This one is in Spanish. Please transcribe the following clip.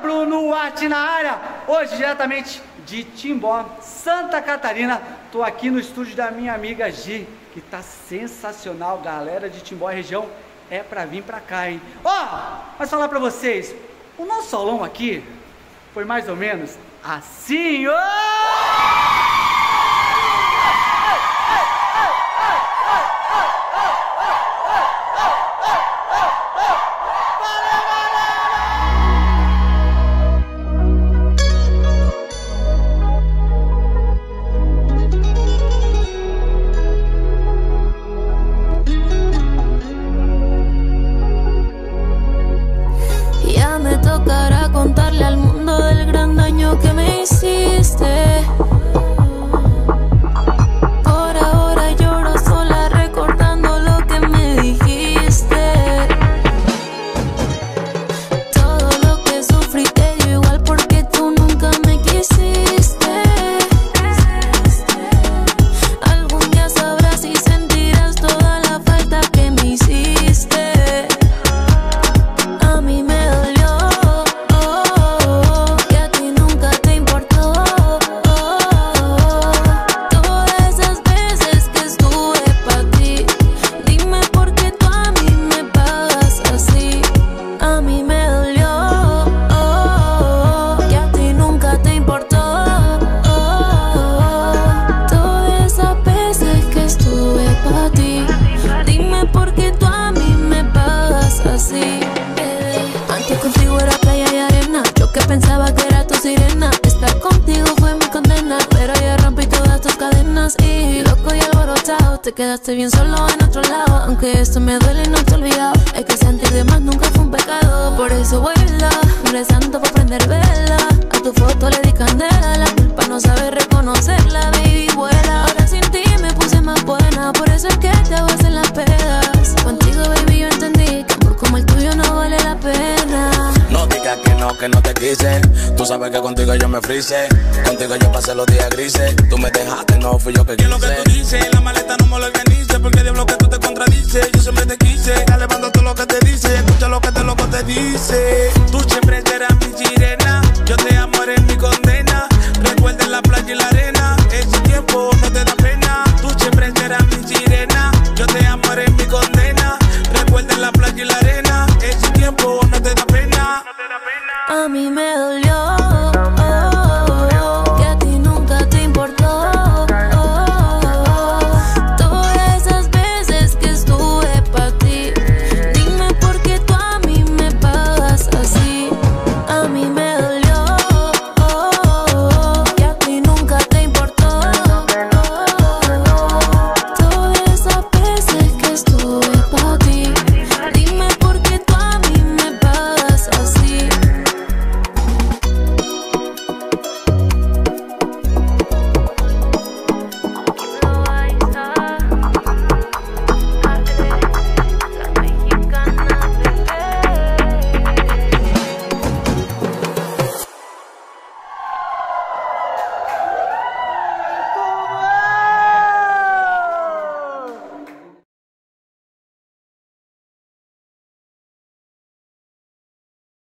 Bruno Arte na área, hoje diretamente de Timbó, Santa Catarina. Tô aqui no estúdio da minha amiga Gi, que tá sensacional, galera de Timbó região, é para vir para cá, hein? Ó, oh, mas falar para vocês, o nosso salão aqui foi mais ou menos assim, ó! Oh! Pensaba que era tu sirena Estar contigo fue mi condena Pero yo rompí todas tus cadenas Y loco y alborotado Te quedaste bien solo en otro lado Aunque esto me duele no te he olvidado Es que sentir de más nunca fue un pecado Por eso vuela No santo por prender vela A tu foto le di que no te quise. Tú sabes que contigo yo me frise. Contigo yo pasé los días grises. Tú me dejaste, no fui yo que quise. lo que tú dices? La maleta no me lo organice. Porque diablo que tú te contradices. Yo siempre te quise. levando todo lo que te dice. Escucha lo que te este loco te dice.